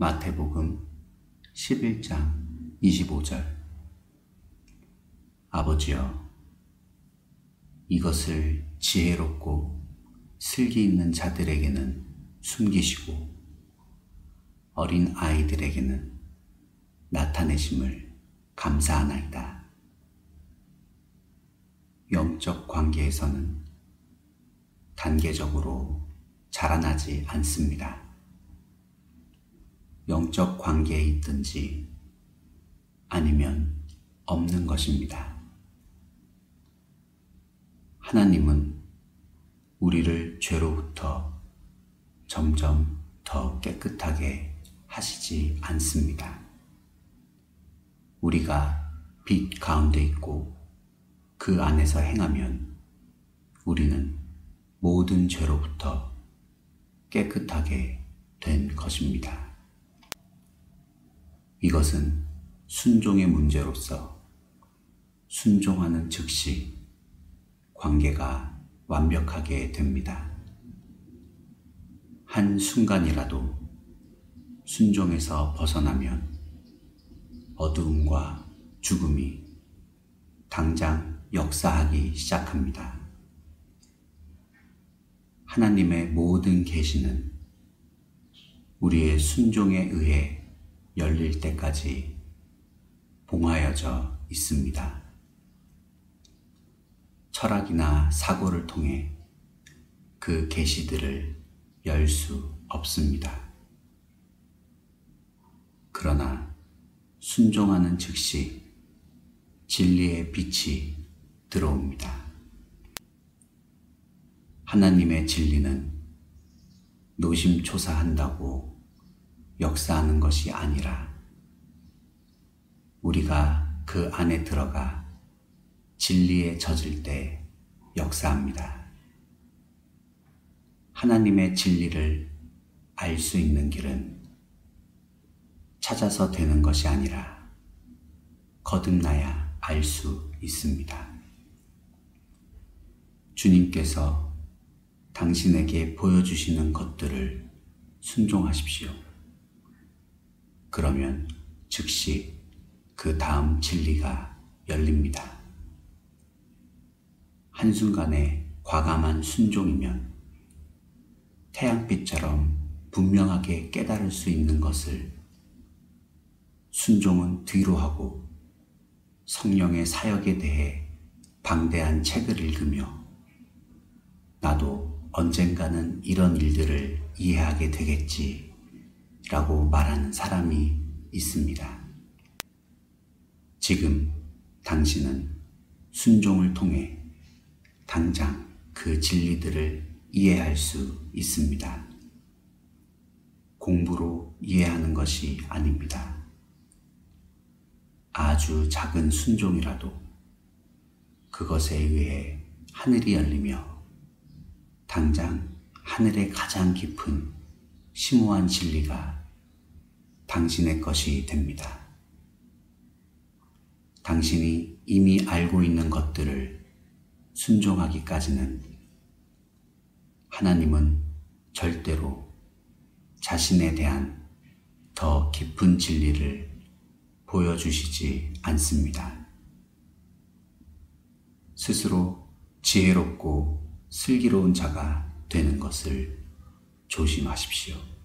마태복음 11장 25절 아버지여 이것을 지혜롭고 슬기 있는 자들에게는 숨기시고 어린 아이들에게는 나타내심을 감사하나이다. 영적 관계에서는 단계적으로 자라나지 않습니다. 영적 관계에 있든지 아니면 없는 것입니다. 하나님은 우리를 죄로부터 점점 더 깨끗하게 하시지 않습니다. 우리가 빛 가운데 있고 그 안에서 행하면 우리는 모든 죄로부터 깨끗하게 된 것입니다. 이것은 순종의 문제로서 순종하는 즉시 관계가 완벽하게 됩니다. 한 순간이라도 순종에서 벗어나면 어두움과 죽음이 당장 역사하기 시작합니다. 하나님의 모든 계시는 우리의 순종에 의해 열릴 때까지 봉하여져 있습니다. 철학이나 사고를 통해 그 계시들을 열 수 없습니다. 그러나 순종하는 즉시 진리의 빛이 들어옵니다. 하나님의 진리는 노심초사한다고 역사하는 것이 아니라 우리가 그 안에 들어가 진리에 젖을 때 역사합니다. 하나님의 진리를 알 수 있는 길은 찾아서 되는 것이 아니라 거듭나야 알 수 있습니다. 주님께서 당신에게 보여주시는 것들을 순종하십시오. 그러면 즉시 그 다음 진리가 열립니다. 한순간에 과감한 순종이면 태양빛처럼 분명하게 깨달을 수 있는 것을 순종은 뒤로 하고 성령의 사역에 대해 방대한 책을 읽으며 나도 언젠가는 이런 일들을 이해하게 되겠지 라고 말하는 사람이 있습니다. 지금 당신은 순종을 통해 당장 그 진리들을 이해할 수 있습니다. 공부로 이해하는 것이 아닙니다. 아주 작은 순종이라도 그것에 의해 하늘이 열리며 당장 하늘의 가장 깊은 심오한 진리가 당신의 것이 됩니다. 당신이 이미 알고 있는 것들을 순종하기까지는 하나님은 절대로 자신에 대한 더 깊은 진리를 보여주시지 않습니다. 스스로 지혜롭고 슬기로운 자가 되는 것을 조심하십시오.